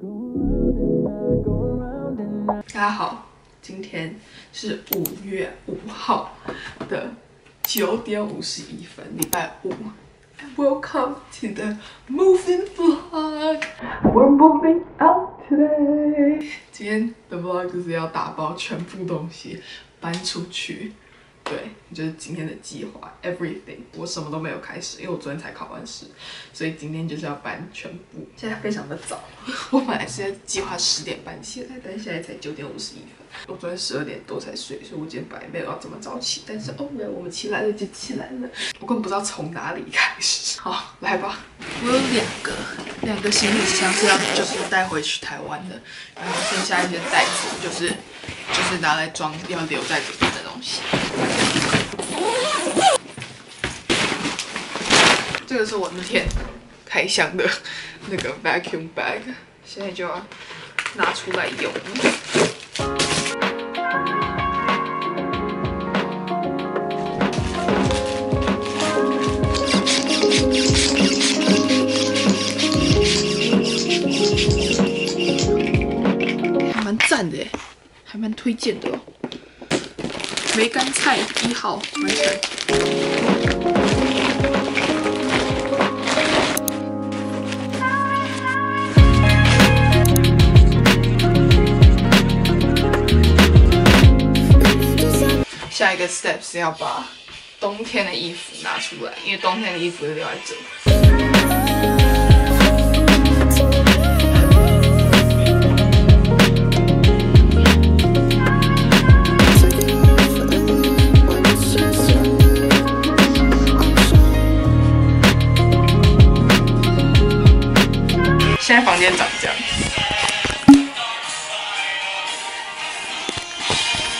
大家好，今天是五月五号的九点五十一分，礼拜五。Welcome to the moving vlog. We're moving out today. 今天的 vlog 就是要打包全部东西搬出去。对，就是今天的计划，everything。我什么都没有开始，因为我昨天才考完试，所以今天就是要搬全部。现在非常的早，我本来是计划十点半起来，但现在才九点五十一分。我昨天十二点多才睡，所以我今天本来没有要这么早起，但是哦，我们起来了就起来了。我根本不知道从哪里开始。好，来吧。我有两个两个行李箱是要就是带回去台湾的，然后剩下一些袋子就是就是拿来装要留在这边的东西。这个是我那天开箱的那个 vacuum bag，现在就要拿出来用。还蛮赞的，还蛮推荐的哦。梅干菜一号完成。下一个 step 是要把冬天的衣服拿出来，因为冬天的衣服就留在这。现在房间长这样，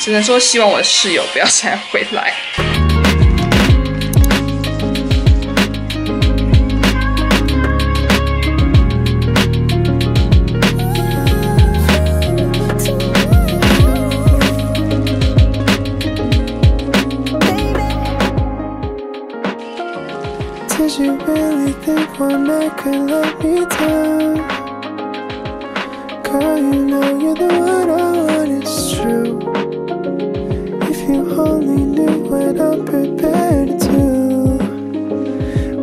只能说希望我的室友不要再回来。One night could let me down? Girl, you know you're the one I want, it's true. If you only knew what I'm prepared to.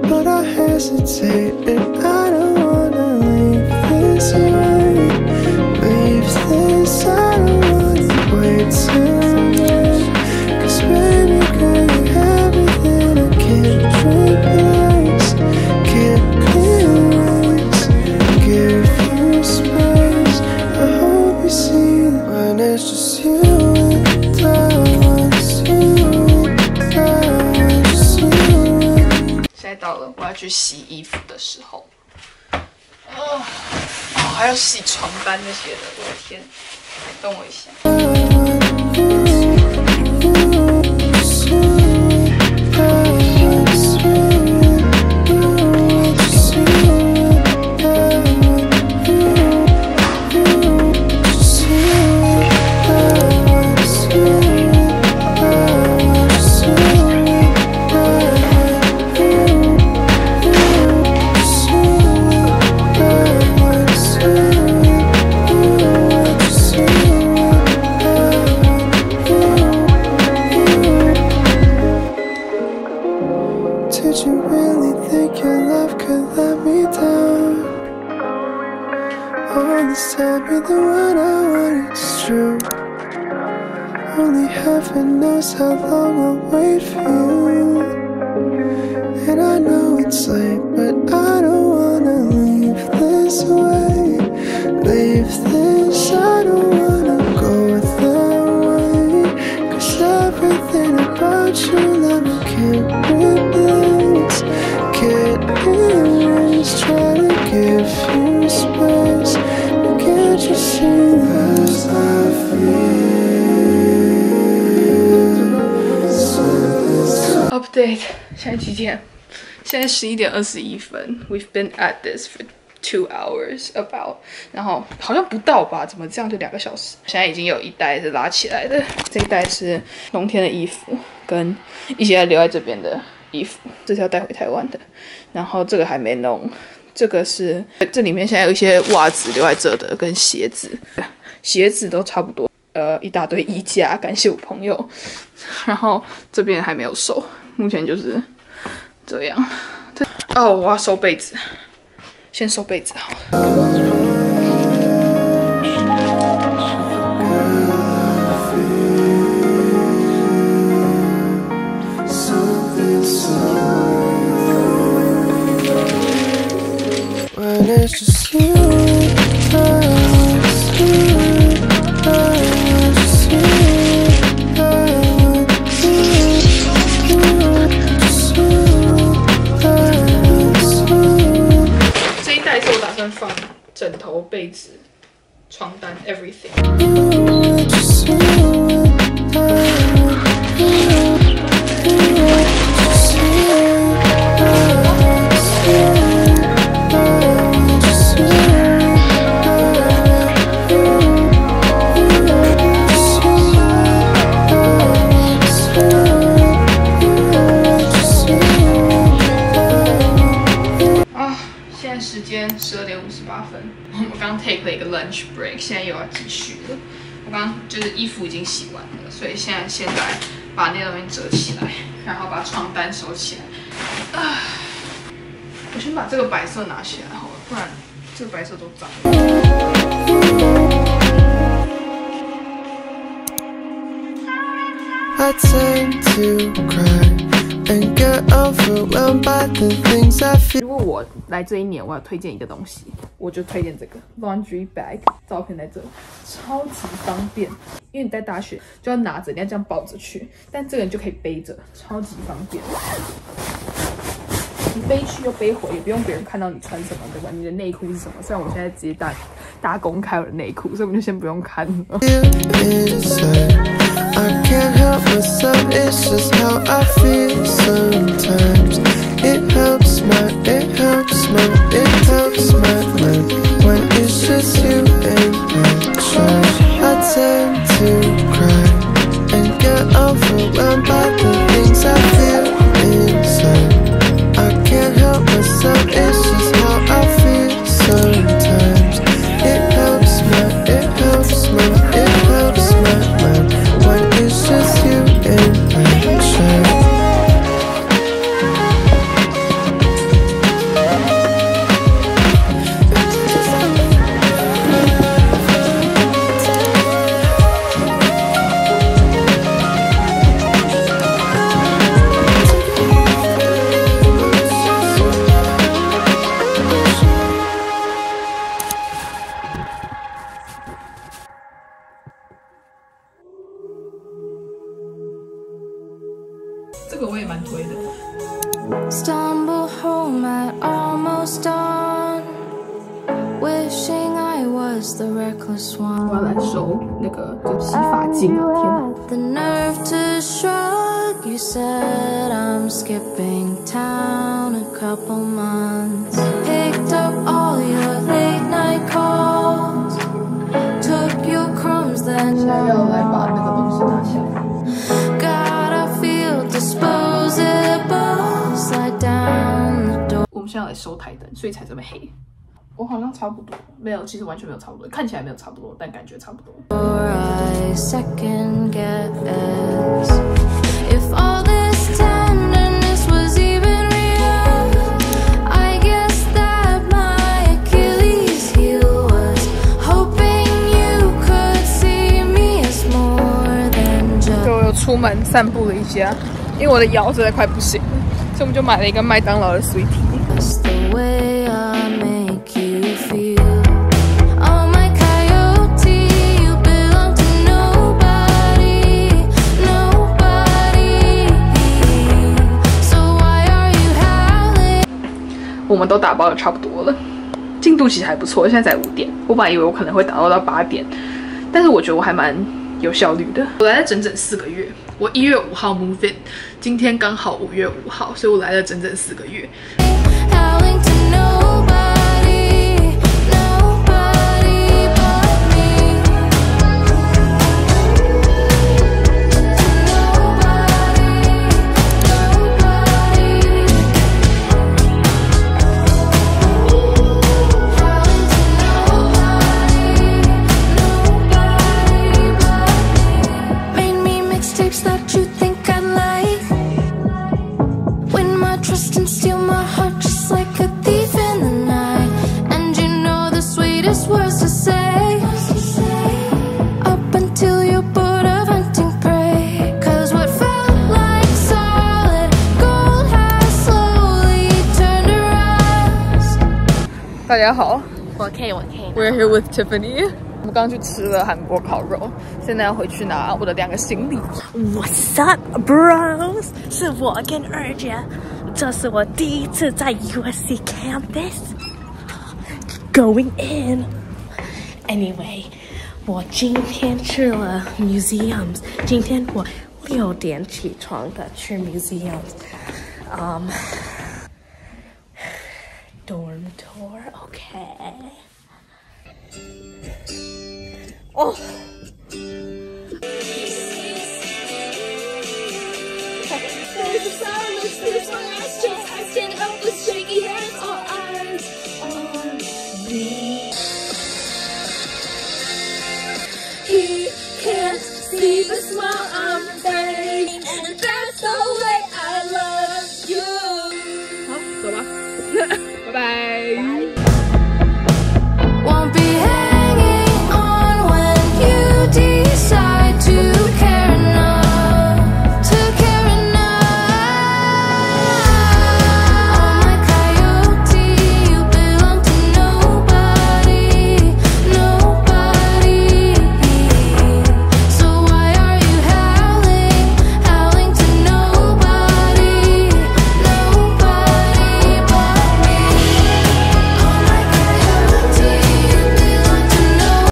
But I hesitate 去洗衣服的时候，哦，还要洗床单那些的，我的天！等我一下。I know it's late, but I don't wanna leave this way. Leave this, I don't wanna go that way. Cause everything about you, love, I can't replace. Can't erase, try to give you space. But can't you see that I feel? Update，现在几点？ 现在十一点二十一分。We've been at this for two hours about，然后好像不到吧？怎么这样就两个小时？现在已经有一袋是拉起来的，这一袋是冬天的衣服，跟一些留在这边的衣服，这是要带回台湾的。然后这个还没弄，这个是这里面现在有一些袜子留在这的，跟鞋子，鞋子都差不多。呃，一大堆衣架，感谢我朋友。然后这边还没有收，目前就是这样。哦，我要收被子，先收被子好。头、被子、床单，everything。 就是衣服已经洗完了，所以现在先来把那东西折起来，然后把床单收起来。啊，我先把这个白色拿起来好了，不然这个白色都脏了。I tend to cry 如果我来这一年，我要推荐一个东西，我就推荐这个 laundry bag，照片在这，超级方便。因为你在大学就要拿着，你要这样抱着去，但这个你就可以背着，超级方便。你背去又背回，也不用别人看到你穿什么，对吧？你的内裤是什么？虽然我现在直接大大公开我的内裤，所以我们就先不用看了。I can't help myself, it's just how I feel sometimes. It helps my, it helps my, it helps my when it's just you and I try. I tend to cry and get overwhelmed by the things I feel 我 one. 要来收那个就洗发精啊！天哪！ The nerve to shrug, you said I'm skipping town a couple months. Picked up all your late night calls, took your crumbs that 现在要来把那个东西拿下来。 got I feel disposable. Slide down the door. 我们现在要来收台灯，所以才这么黑。 我好像差不多，没有，其实完全没有差不多，看起来没有差不多，但感觉差不多。I second guess if all this tenderness was even real. I guess that my Achilles heel was hoping you could see me as more than 就 just. 我又出门散步了一下，因为我的腰实在快不行了，所以我们就买了一个麦当劳的 sweetie。我们都打包的差不多了，进度其实还不错，现在才五点。我本来以为我可能会打包到八点，但是我觉得我还蛮有效率的。我来了整整四个月，我一月五号 move in，今天刚好五月五号，所以我来了整整四个月。trust and steal my heart just like a thief in the night. And you know the sweetest words to say. Up until you're bored of hunting prey. Cause what felt like solid gold has slowly turned to rust. 大家好，我 K 我 K。We're here with Tiffany. 我们刚刚去吃了韩国烤肉，现在要回去拿我的两个行李。What's up, bros？是我跟二姐。这是我第一次在 USC campus going in。Anyway，我今天去了 museums。今天我六点起床的去 museums。Um, dorm tour, okay. Oh. I stand up with shaky hands. All eyes on me. He can't see the smile.